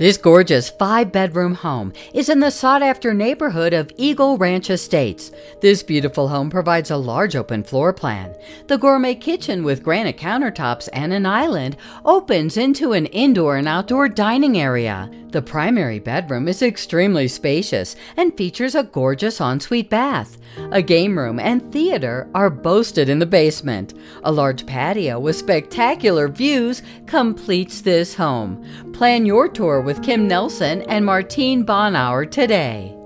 This gorgeous five bedroom home is in the sought after neighborhood of Eagle Ranch Estates. This beautiful home provides a large open floor plan. The gourmet kitchen with granite countertops and an island opens into an indoor and outdoor dining area. The primary bedroom is extremely spacious and features a gorgeous ensuite bath. A game room and theater are boasted in the basement. A large patio with spectacular views completes this home. Plan your tour with Kim Nelson and Martine Bonauer today.